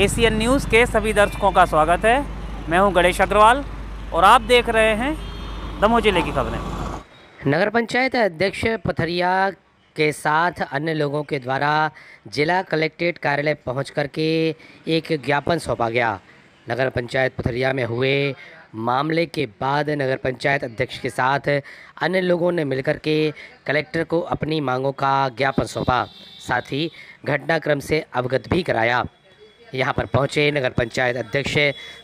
ACN news के सभी दर्शकों का स्वागत है। मैं हूँ गणेश अग्रवाल और आप देख रहे हैं दमोह ज़िले की खबरें। नगर पंचायत अध्यक्ष पथरिया के साथ अन्य लोगों के द्वारा जिला कलेक्ट्रेट कार्यालय पहुँच करके एक ज्ञापन सौंपा गया। नगर पंचायत पथरिया में हुए मामले के बाद नगर पंचायत अध्यक्ष के साथ अन्य लोगों ने मिलकर के कलेक्टर को अपनी मांगों का ज्ञापन सौंपा। साथ ही घटनाक्रम से अवगत भी कराया। यहाँ पर पहुँचे नगर पंचायत अध्यक्ष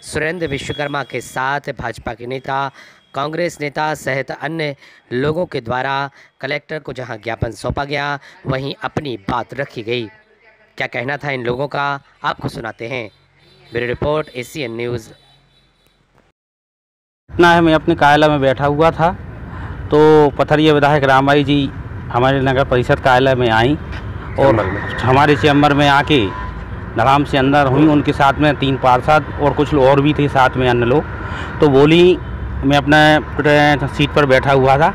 सुरेंद्र विश्वकर्मा के साथ भाजपा के नेता कांग्रेस नेता सहित अन्य लोगों के द्वारा कलेक्टर को जहाँ ज्ञापन सौंपा गया वहीं अपनी बात रखी गई। क्या कहना था इन लोगों का? आपको सुनाते हैं। Bureau report ACN news. इतना है मैं अपने कार्यालय में बैठा हुआ था तो पथरिया विधायक रामबाई जी हमारे नगर परिषद कार्यालय में आई और हमारे चैम्बर में आके आराम से अंदर हुई उनके साथ में तीन पार्षद और कुछ और भी थे साथ में अन्य लोग। तो बोली, मैं अपने सीट पर बैठा हुआ था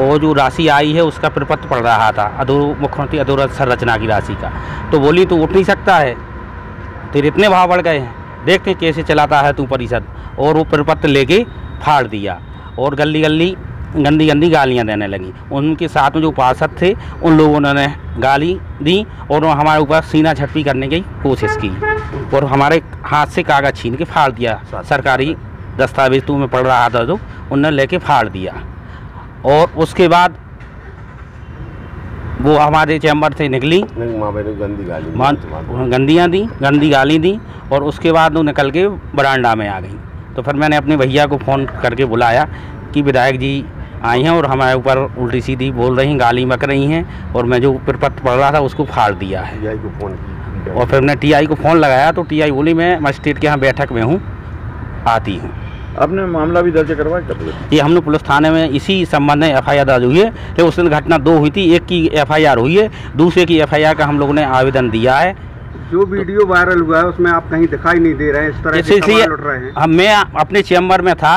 और जो राशि आई है उसका प्रपत्र पड़ रहा था अधूर मुख्यमंत्री अधूर संरचना की राशि का। तो बोली, तू उठ नहीं सकता है। तेरे इतने भाव बढ़ गए हैं। देखते कैसे चलाता है तू परिषद। और वो प्रपत्र लेके फाड़ दिया और गली गली गंदी गंदी गालियाँ देने लगी। उनके साथ में जो पार्षद थे उन लोगों ने गाली दी और हमारे ऊपर सीना झटपी करने की कोशिश की और हमारे हाथ से कागज़ छीन के फाड़ दिया। सरकारी दस्तावेज़ तू में पढ़ रहा था जो उनने लेके फाड़ दिया। और उसके बाद वो हमारे चैम्बर से निकली। गंदी गाली गंदियाँ दी गंदी गाली दी और उसके बाद वो निकल के बरांडा में आ गई। तो फिर मैंने अपने भैया को फ़ोन करके बुलाया कि विधायक जी आई हैं और हमारे ऊपर उल्टी सीधी बोल रही हैं गाली मक रही हैं और मैं जो प्रपत्र पढ़ रहा था उसको फाड़ दिया है। टीआई को फ़ोन और फिर मैंने टीआई को फ़ोन लगाया तो टीआई बोली मैं मजिस्ट्रेट के यहाँ बैठक में हूँ आती हूँ। आपने मामला भी दर्ज करवाया कब ये हमने पुलिस थाने में इसी संबंध में एफ़ आई आर दर्ज हुई है। तो उस दिन घटना दो हुई थी एक की एफ़ आई आर हुई है दूसरे की एफ़ आई आर का हम लोगों ने आवेदन दिया है। जो वीडियो वायरल हुआ है उसमें आप कहीं दिखाई नहीं दे रहे हैं इस तरह सवाल उठ रहे हैं। हम मैं अपने चैम्बर में था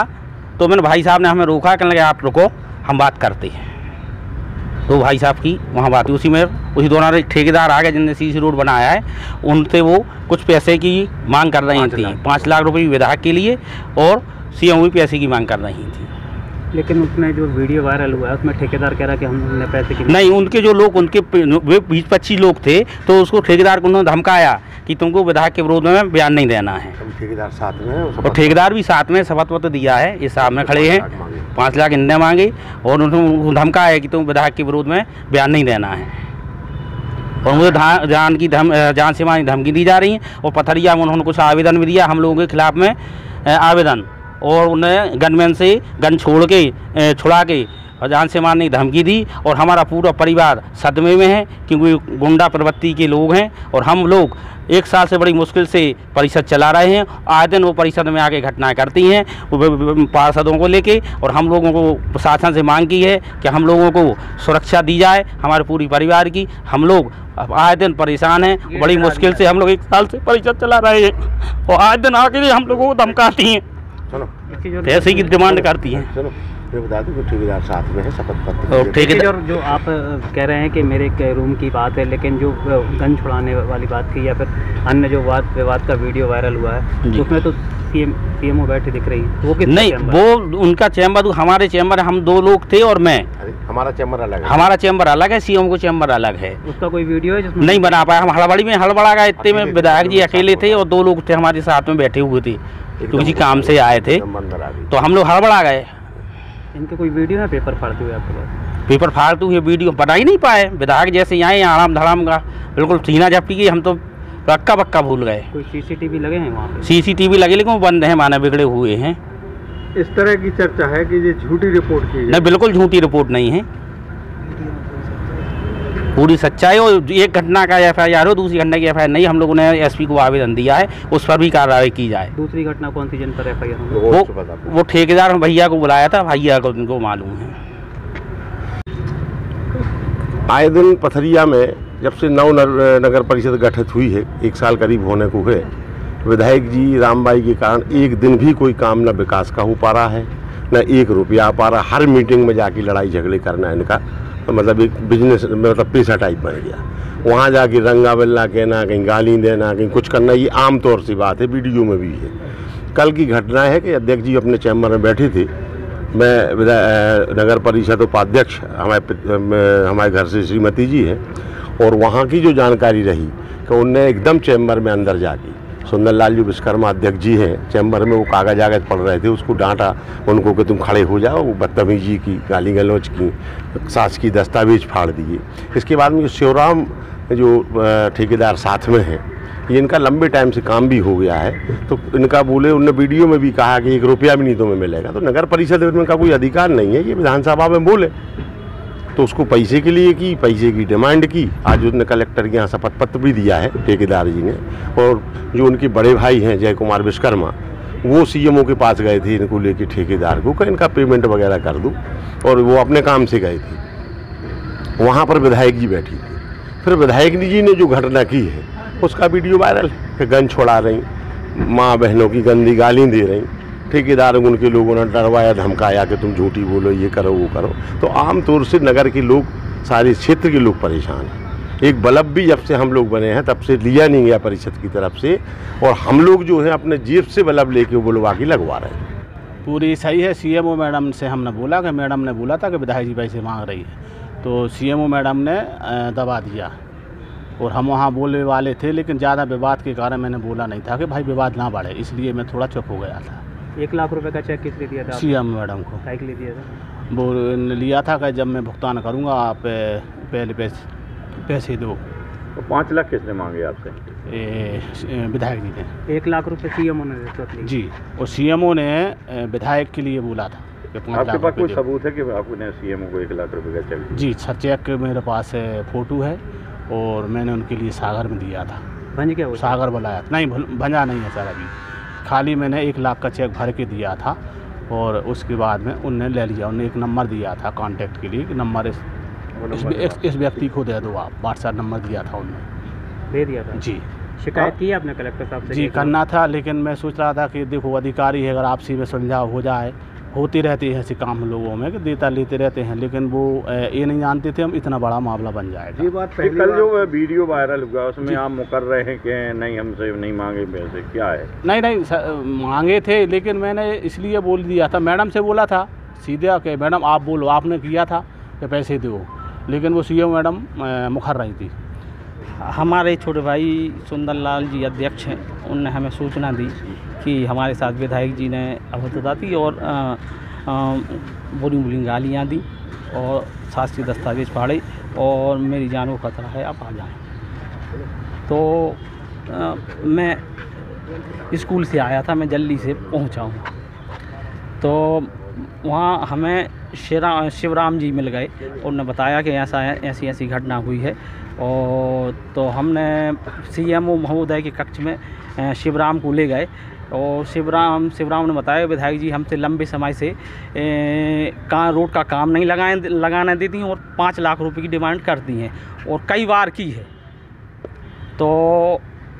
तो मैंने भाई साहब ने हमें रोका कहने लगे आप रुको हम बात करते हैं। तो भाई साहब की वहाँ बात हुई। उसी में उसी दौरान एक ठेकेदार आ गए जिनने सी सी रोड बनाया है। उनसे वो कुछ पैसे की मांग कर रही थी। पाँच लाख रुपए विधायक के लिए और सी एम पैसे की मांग कर रही थी। लेकिन उसमें जो वीडियो वायरल हुआ है उसमें ठेकेदार कह रहा कि हमने पैसे की नहीं उनके जो लोग उनके वे बीस पच्चीस लोग थे तो उसको ठेकेदार को उन्होंने धमकाया। कि तुमको विधायक के विरोध में बयान नहीं देना है। ठेकेदार साथ में और ठेकेदार भी साथ में शपथ पत्र दिया है ये सामने खड़े हैं। पाँच लाख। इनने मांगे और उन्होंने धमका है कि तुम विधायक के विरोध में बयान नहीं देना है। और मुझे जान की धम जान से मारने की धमकी दी जा रही है और पथरिया में उन्होंने कुछ आवेदन भी दिया हम लोगों के खिलाफ में आवेदन। और उन्हें गनमैन से गन छोड़ के छुड़ा के और जान से मारने की धमकी दी और हमारा पूरा परिवार सदमे में है क्योंकि गुंडा प्रवृत्ति के लोग हैं और हम लोग एक साल से बड़ी मुश्किल से परिषद चला रहे हैं। आए दिन वो परिषद में आके घटनाएँ करती हैं पार्षदों को लेके और हम लोगों को प्रशासन से मांग की है कि हम लोगों को सुरक्षा दी जाए हमारे पूरी परिवार की। हम लोग आए दिन परेशान हैं बड़ी मुश्किल से हम लोग एक साल से परिषद चला रहे हैं और आए दिन आके हम लोगों को धमकाती हैं। पैसे की डिमांड करती हैं। मैं बता दूँ कि ठेकेदार साथ में है शपथ पत्र और की- जो आप कह रहे हैं कि मेरे एक रूम की बात है लेकिन जो गन छुड़ाने वाली बात की या फिर अन्य जो वाद विवाद का वीडियो वायरल हुआ है उसमें तो सीएम सीएमओ बैठे दिख रही है। वो नहीं वो उनका चैम्बर हमारे चैम्बर हम दो लोग थे और मैं। हमारा चैम्बर अलग है। हमारा चैम्बर अलग है सीएम को चैम्बर अलग है। उसका कोई वीडियो है जिसमें नहीं बना पाया हम हड़बड़ी में हड़बड़ा गए इतने में विधायक जी अकेले थे और दो लोग थे हमारे साथ में बैठे हुए थे किसी काम से आए थे। तो हम लोग हड़बड़ा गए। इनके कोई वीडियो है? पेपर फाड़ते हुए आपके पास? पेपर फाड़ते हुए वीडियो बना ही नहीं पाए। विधायक जैसे यहाँ आराम धड़ाम का। बिल्कुल सीना झपटी गई हम तो पक्का पक्का भूल गए। कोई सीसीटीवी लगे हैं वहाँ पे? सीसीटीवी लगे लेकिन वो बंद है माना बिगड़े हुए हैं। इस तरह की चर्चा है कि ये झूठी रिपोर्ट की नहीं बिल्कुल झूठी रिपोर्ट नहीं है। पूरी सच्चाई और एक घटना का एफ़ आई आर हो दूसरी घटना की एफ़ आई आर नहीं हम लोगों ने एस पी को आवेदन दिया है उस पर भी कार्रवाई की जाए। दूसरी घटना कौन सी जिन पर एफ़ आई आर वो वो ठेकेदार भैया को बुलाया था भैया को उनको मालूम है। आए दिन पथरिया में जब से नव नगर परिषद गठित हुई है एक साल करीब होने को है विधायक जी रामबाई के कारण एक दिन भी कोई काम न विकास का हो पा रहा है न एक रुपया आ पा रहा हर मीटिंग में जाके लड़ाई झगड़े करना इनका। मतलब एक बिज़नेस मतलब पेशा टाइप बन गया। वहाँ जाके रंगा बल्ला कहना, कहीं गाली देना, कहीं कुछ करना, ये आम तौर से बात है वीडियो में भी है। कल की घटना है कि अध्यक्ष जी अपने चैम्बर में बैठे थे। मैं नगर परिषद उपाध्यक्ष, हमारे हमारे घर से श्रीमती जी हैं, और वहाँ की जो जानकारी रही कि उनने एकदम चैम्बर में अंदर जाके सुंदरलाल जी विश्वकर्मा अध्यक्ष जी हैं, चैम्बर में वो कागज़ आगज पढ़ रहे थे, उसको डांटा, उनको कि तुम खड़े हो जाओ, बदतमीजी की, गाली गलौज की, सास की दस्तावेज़ फाड़ दिए। इसके बाद में जो शिवराम जो ठेकेदार साथ में हैं, ये इनका लंबे टाइम से काम भी हो गया है तो इनका बोले, उनने वीडियो में भी कहा कि एक रुपया भी नहीं तुम्हें मिलेगा तो नगर परिषद में इनका कोई अधिकार नहीं है, ये विधानसभा में बोले। तो उसको पैसे के लिए की, पैसे की डिमांड की। आज उसने कलेक्टर के यहाँ शपथ पत्र भी दिया है, ठेकेदार जी ने। और जो उनके बड़े भाई हैं जय कुमार विश्वकर्मा, वो सीएमओ के पास गए थे, इनको लेके ठेकेदार को कि इनका पेमेंट वगैरह कर दूँ। और वो अपने काम से गए थे। वहाँ पर विधायक जी बैठी थी। फिर विधायक जी ने जो घटना की है, उसका वीडियो वायरल है कि गन छोड़ा रही, माँ बहनों की गंदी गाली दे रही। ठेकेदार उनके लोगों ने डरवाया, धमकाया कि तुम झूठी बोलो, ये करो, वो करो। तो आम तौर से नगर के लोग, सारे क्षेत्र के लोग परेशान हैं। एक बल्ब भी जब से हम लोग बने हैं, तब से लिया नहीं गया परिषद की तरफ़ से, और हम लोग जो है, अपने जेब से बल्ब लेके बुलवा के लगवा रहे हैं। पूरी सही है सीएमओ मैडम से हमने बोला कि, मैडम ने बोला था कि विधायक जी पैसे मांग रही है। तो सीएमओ मैडम ने दबा दिया। और हम वहाँ बोलने वाले थे, लेकिन ज़्यादा विवाद के कारण मैंने बोला नहीं था कि भाई विवाद ना बढ़े, इसलिए मैं थोड़ा चुप हो गया था। एक लाख रुपए का चेक किस लिए दिया था सीएम मैडम को। काय के लिए दिया था? वो लिया था कि जब मैं भुगतान करूँगा आप पहले पैसे पैसे दो। तो पाँच लाख किसने मांगे आपसे? ए, विधायक जी ने। एक लाख रुपए सीएम ने ली जी और सीएमओ ने विधायक के लिए बोला था आपके पास कोई सबूत है कि आपने सीएमओ को एक लाख रुपए का चेक जी सर चेक मेरे पास फ़ोटो है और मैंने उनके लिए सागर में दिया था। भंज क्या सागर बुलाया था। नहीं भंजा नहीं है सर अभी। खाली मैंने एक लाख का चेक भर के दिया था और उसके बाद में उनने ले लिया उन्हें एक नंबर दिया था कांटेक्ट के लिए कि नंबर इस इस, इस, व्यक्ति को दे दो आप व्हाट्सएप नंबर दिया था उन्होंने दे दिया था? जी। शिकायत की आपने कलेक्टर साहब से जी करना था लेकिन मैं सोच रहा था कि देखो अधिकारी है अगर आपसी में सुलझाव हो जाए होती रहती है ऐसे काम लोगों में कि देता लेते रहते हैं लेकिन वो ये नहीं जानते थे हम इतना बड़ा मामला बन जाएगा। ये बात पहली कल जो वीडियो वायरल हुआ उसमें आप मुकर रहे हैं कि नहीं हमसे नहीं मांगे पैसे क्या है? नहीं नहीं मांगे थे लेकिन मैंने इसलिए बोल दिया था। मैडम से बोला था सीधे कि मैडम आप बोलो आपने किया था कि पैसे दो। लेकिन वो सीओ मैडम मुखर रही थी। हमारे छोटे भाई सुंदरलाल जी अध्यक्ष हैं उनने हमें सूचना दी। कि हमारे साथ विधायक जी ने अभद्रता दी और बुरी बुरी गालियाँ दी और सास की दस्तावेज़ फाड़े और मेरी जान को खतरा है आप आ जाएँ। तो अ, मैं स्कूल से आया था मैं जल्दी से पहुँचा हूँ। तो वहाँ हमें शिवरा शिवराम जी मिल गए उन्होंने बताया कि ऐसा ऐसी ऐसी घटना हुई है और तो हमने सीएमओ महोदय के कक्ष में शिवराम को ले गए और शिवराम शिवराम ने बताया, विधायक जी हमसे लंबे समय से कहाँ रोड का काम नहीं लगाए, लगाने देती हैं और पाँच लाख रुपए की डिमांड करती हैं और कई बार की है। तो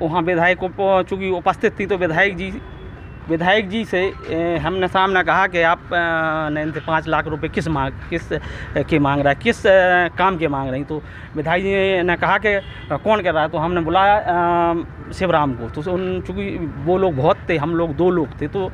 वहाँ विधायक चूँकि उपस्थित थी तो विधायक जी विधायक जी से हमने सामने कहा कि आप ने इनसे पाँच लाख रुपए किस मांग, किस के मांग रहा है, किस काम के मांग रही तो विधायक जी ने कहा कि कौन कर रहा है? तो हमने बुलाया शिवराम को। तो उन, चूँकि वो लोग बहुत थे, हम लोग दो लोग थे तो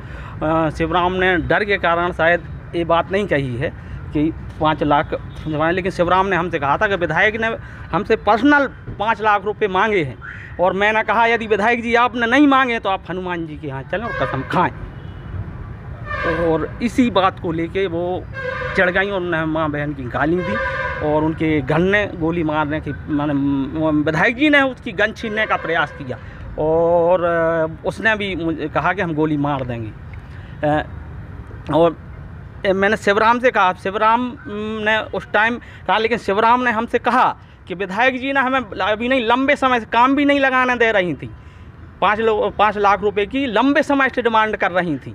शिवराम ने डर के कारण शायद ये बात नहीं कही है कि पाँच लाख जमाए लेकिन शिवराम ने हमसे कहा था कि विधायक ने हमसे पर्सनल पाँच लाख रुपए मांगे हैं। और मैंने कहा, यदि विधायक जी आपने नहीं मांगे तो आप हनुमान जी के यहाँ चलें और कसम खाएँ। और इसी बात को लेके वो चढ़ गई और उन्होंने माँ बहन की गाली दी और उनके गन ने गोली मारने की, मैंने विधायक जी ने उसकी गन छीनने का प्रयास किया। और उसने भी मुझे कहा कि हम गोली मार देंगे। और मैंने शिवराम से कहा, शिवराम ने उस टाइम कहा, लेकिन शिवराम ने हमसे कहा कि विधायक जी ने हमें अभी नहीं, लंबे समय से काम भी नहीं लगाने दे रही थी। पाँच लोग पाँच लाख रुपए की लंबे समय से डिमांड कर रही थी।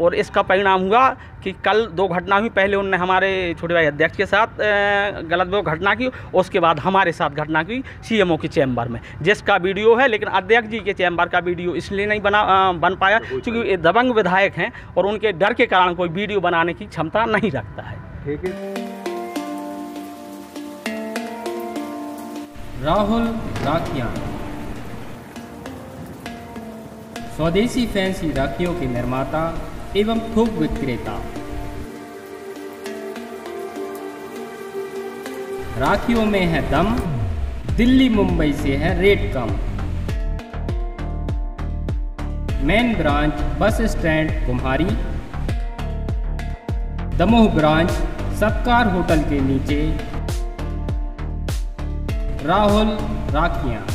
और इसका परिणाम हुआ कि कल दो घटना हुई। पहले उनने हमारे छोटे भाई अध्यक्ष के साथ गलत वो घटना की उसके बाद हमारे साथ घटना की सीएमओ के चैम्बर में जिसका वीडियो है लेकिन अध्यक्ष जी के चैम्बर का वीडियो इसलिए नहीं बना बन पाया क्योंकि ये दबंग विधायक हैं और उनके डर के कारण कोई वीडियो बनाने की क्षमता नहीं रखता है। ठीक है। राहुल राखियाँ। स्वदेशी फैंसी राखियों के निर्माता एवं थोक विक्रेता। राखियों में है दम, दिल्ली, मुंबई से है रेट कम। Main branch, bus stand, Kumhari. Damoh branch, Satkar hotel के नीचे। राहुल, राखियाँ।